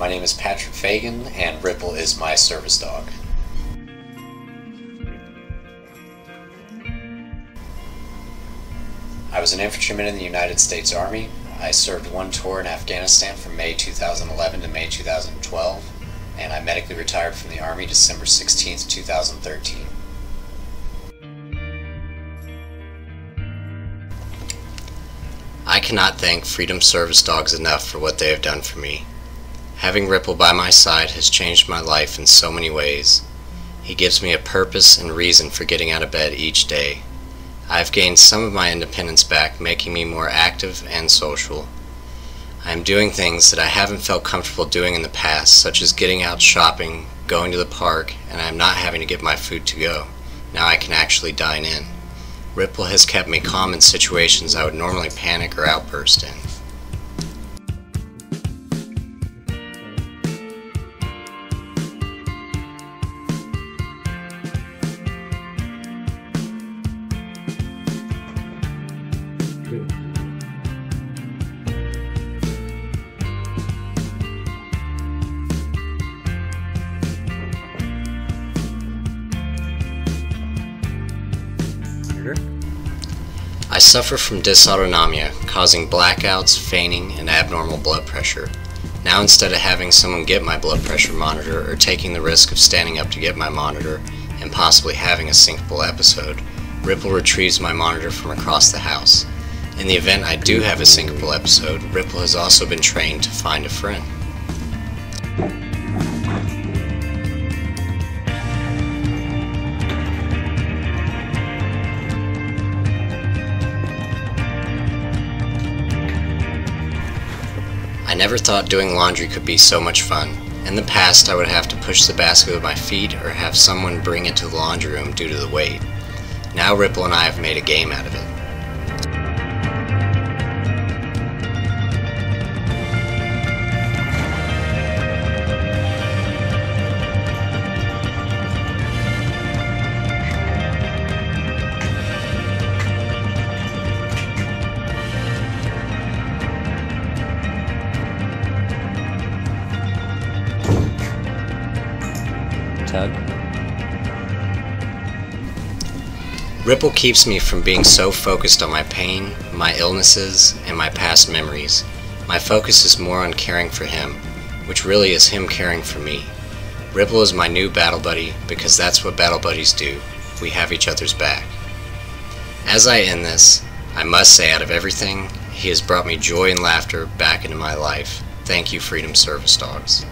My name is Patrick Fagan, and Ripple is my service dog. I was an infantryman in the United States Army. I served one tour in Afghanistan from May 2011 to May 2012, and I medically retired from the Army December 16, 2013. I cannot thank Freedom Service Dogs enough for what they have done for me. Having Ripple by my side has changed my life in so many ways. He gives me a purpose and reason for getting out of bed each day. I have gained some of my independence back, making me more active and social. I am doing things that I haven't felt comfortable doing in the past, such as getting out shopping, going to the park, and I am not having to get my food to go. Now I can actually dine in. Ripple has kept me calm in situations I would normally panic or outburst in. I suffer from dysautonomia, causing blackouts, fainting, and abnormal blood pressure. Now instead of having someone get my blood pressure monitor or taking the risk of standing up to get my monitor and possibly having a syncopal episode, Ripple retrieves my monitor from across the house. In the event I do have a syncopal episode, Ripple has also been trained to find a friend. I never thought doing laundry could be so much fun. In the past, I would have to push the basket with my feet or have someone bring it to the laundry room due to the weight. Now Ripple and I have made a game out of it. Tug. Ripple keeps me from being so focused on my pain, my illnesses, and my past memories. My focus is more on caring for him, which really is him caring for me. Ripple is my new battle buddy because that's what battle buddies do. We have each other's back. As I end this, I must say out of everything, he has brought me joy and laughter back into my life. Thank you, Freedom Service Dogs.